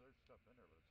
there's stuff in there, but it's